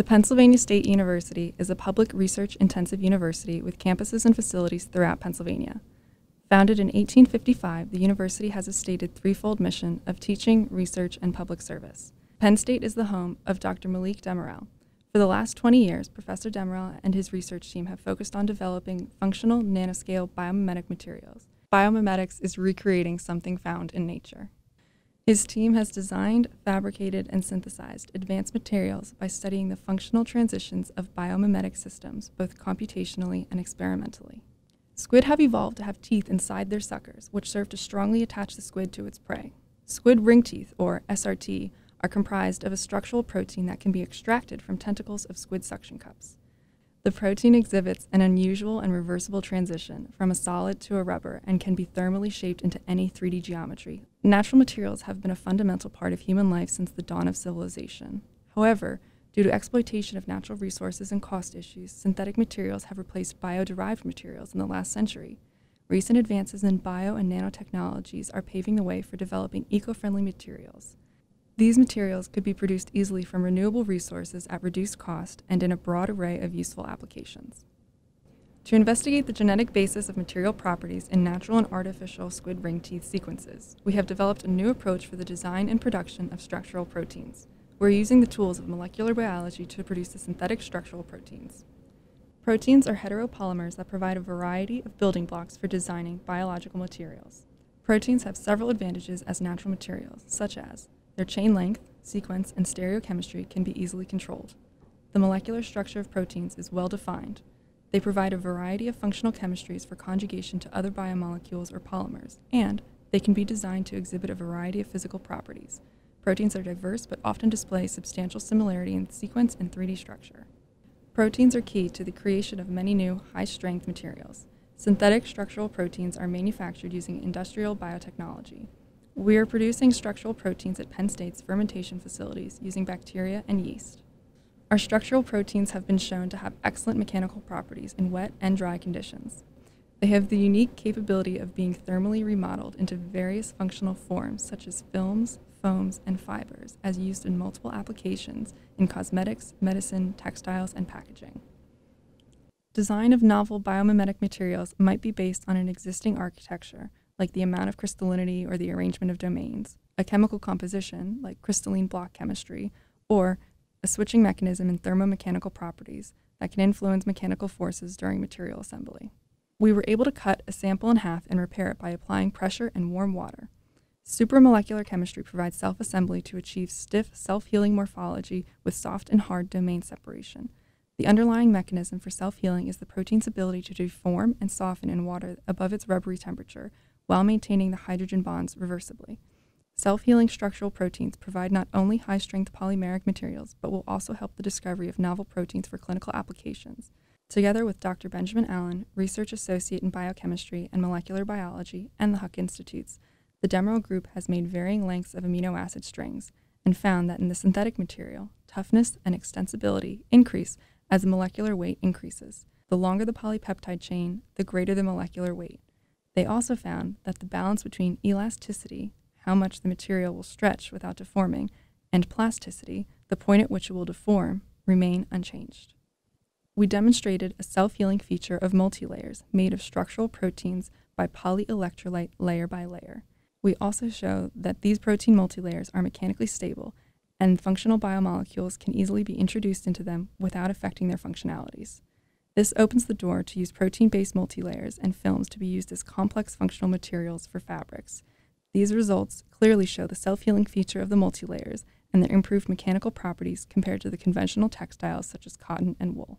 The Pennsylvania State University is a public research intensive university with campuses and facilities throughout Pennsylvania. Founded in 1855, the university has a stated threefold mission of teaching, research, and public service. Penn State is the home of Dr. Melik Demirel. For the last 20 years, Professor Demirel and his research team have focused on developing functional nanoscale biomimetic materials. Biomimetics is recreating something found in nature. His team has designed, fabricated, and synthesized advanced materials by studying the functional transitions of biomimetic systems, both computationally and experimentally. Squid have evolved to have teeth inside their suckers, which serve to strongly attach the squid to its prey. Squid ring teeth, or SRT, are comprised of a structural protein that can be extracted from tentacles of squid suction cups. The protein exhibits an unusual and reversible transition from a solid to a rubber and can be thermally shaped into any 3D geometry. Natural materials have been a fundamental part of human life since the dawn of civilization. However, due to exploitation of natural resources and cost issues, synthetic materials have replaced bio derived materials in the last century. Recent advances in bio and nanotechnologies are paving the way for developing eco friendly materials. These materials could be produced easily from renewable resources at reduced cost and in a broad array of useful applications. To investigate the genetic basis of material properties in natural and artificial squid ring teeth sequences, we have developed a new approach for the design and production of structural proteins. We're using the tools of molecular biology to produce the synthetic structural proteins. Proteins are heteropolymers that provide a variety of building blocks for designing biological materials. Proteins have several advantages as natural materials, such as their chain length, sequence, and stereochemistry can be easily controlled. The molecular structure of proteins is well defined. They provide a variety of functional chemistries for conjugation to other biomolecules or polymers, and they can be designed to exhibit a variety of physical properties. Proteins are diverse but often display substantial similarity in sequence and 3D structure. Proteins are key to the creation of many new high strength materials. Synthetic structural proteins are manufactured using industrial biotechnology. We are producing structural proteins at Penn State's fermentation facilities using bacteria and yeast. Our structural proteins have been shown to have excellent mechanical properties in wet and dry conditions. They have the unique capability of being thermally remodeled into various functional forms, such as films, foams, and fibers, as used in multiple applications in cosmetics, medicine, textiles, and packaging. Design of novel biomimetic materials might be based on an existing architecture, like the amount of crystallinity or the arrangement of domains, a chemical composition, like crystalline block chemistry, or a switching mechanism in thermomechanical properties that can influence mechanical forces during material assembly. We were able to cut a sample in half and repair it by applying pressure and warm water. Supramolecular chemistry provides self assembly to achieve stiff, self healing morphology with soft and hard domain separation. The underlying mechanism for self healing is the protein's ability to deform and soften in water above its rubbery temperature, while maintaining the hydrogen bonds reversibly. Self healing structural proteins provide not only high strength polymeric materials, but will also help the discovery of novel proteins for clinical applications. Together with Dr. Benjamin Allen, Research Associate in Biochemistry and Molecular Biology, and the Huck Institutes, the Demirel Group has made varying lengths of amino acid strings and found that in the synthetic material, toughness and extensibility increase as the molecular weight increases. The longer the polypeptide chain, the greater the molecular weight. They also found that the balance between elasticity, how much the material will stretch without deforming, and plasticity, the point at which it will deform, remain unchanged. We demonstrated a self healing feature of multilayers made of structural proteins by polyelectrolyte layer by layer. We also show that these protein multilayers are mechanically stable and functional biomolecules can easily be introduced into them without affecting their functionalities. This opens the door to use protein-based multilayers and films to be used as complex functional materials for fabrics. These results clearly show the self-healing feature of the multilayers and their improved mechanical properties compared to the conventional textiles such as cotton and wool.